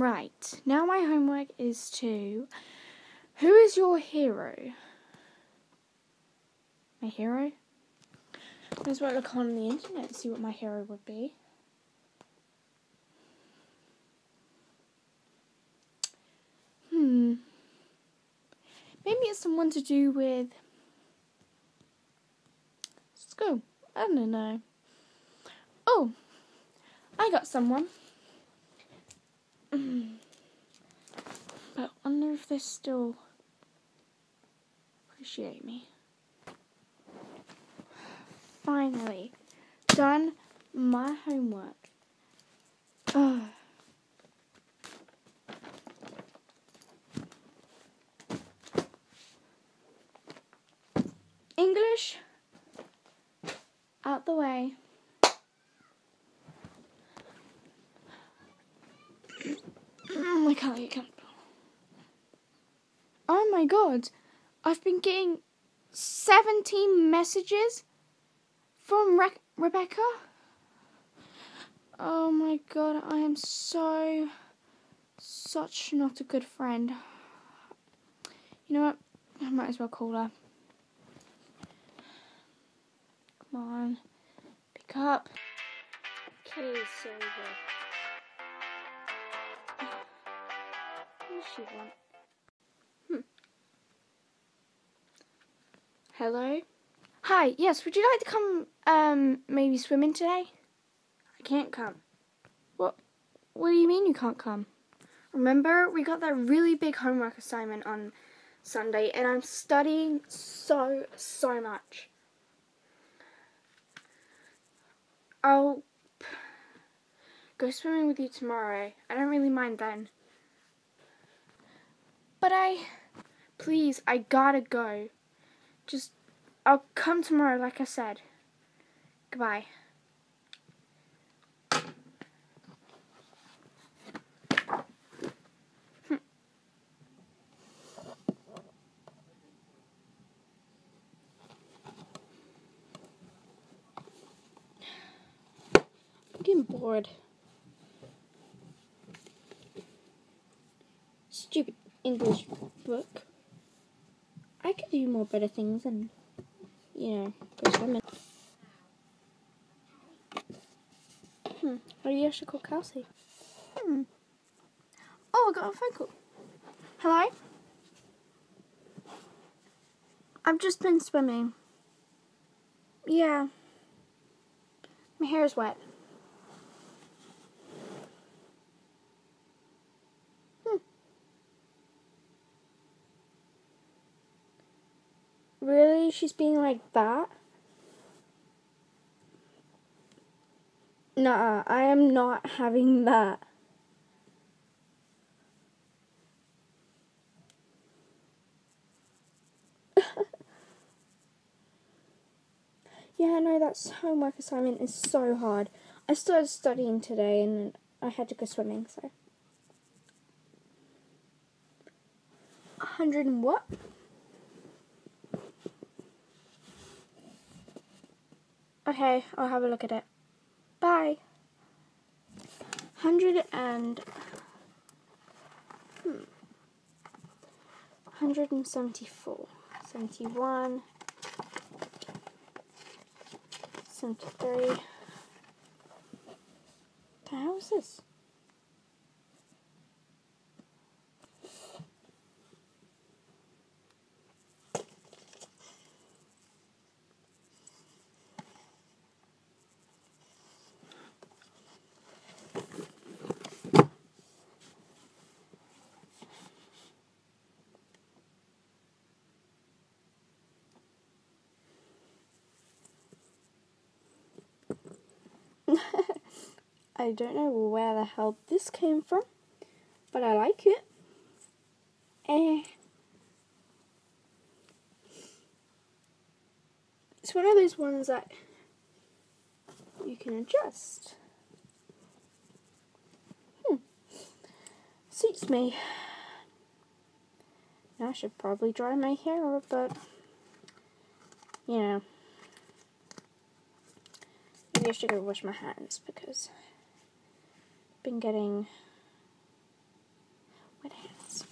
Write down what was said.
Right, now my homework is to. Who is your hero? My hero? Let's well look on the internet and see what my hero would be. Hmm. Maybe it's someone to do with school. I don't know. Oh, I got someone. but I wonder if they still appreciate me. Finally, done my homework. English out the way. I can't get comfortable. Oh my god, I've been getting 17 messages from Re- Rebecca. Oh my god, I am so, such not a good friend. You know what? I might as well call her. Come on, pick up. Okay, Silver. She want? Hmm. Hello? Hi, yes, would you like to come, um, maybe swimming today? I can't come. What? What do you mean you can't come? Remember, we got that really big homework assignment on Sunday, and I'm studying so, so much. I'll go swimming with you tomorrow. I don't really mind then. But I. Please, I gotta go. Just. I'll come tomorrow, like I said. Goodbye. I'm getting bored. Stupid English book. I could do more better things than, you know, go swimming. Hmm. Maybe I should call Kelsey. Hmm. Oh, I got a phone call. Hello? I've just been swimming. Yeah. My hair is wet. Hmm. She's being like that? Nah, I am not having that. yeah, know that homework assignment is so hard. I started studying today and I had to go swimming, so. A hundred and what? Okay, I'll have a look at it. Bye. Hundred and hmm. hundred and seventy-four, seventy-one, seventy-three. The hell is this? I don't know where the hell this came from, but I like it. Eh. It's one of those ones that you can adjust. Hmm. Suits me. Now I should probably dry my hair, but you know. I should go wash my hands because I've been getting wet hands.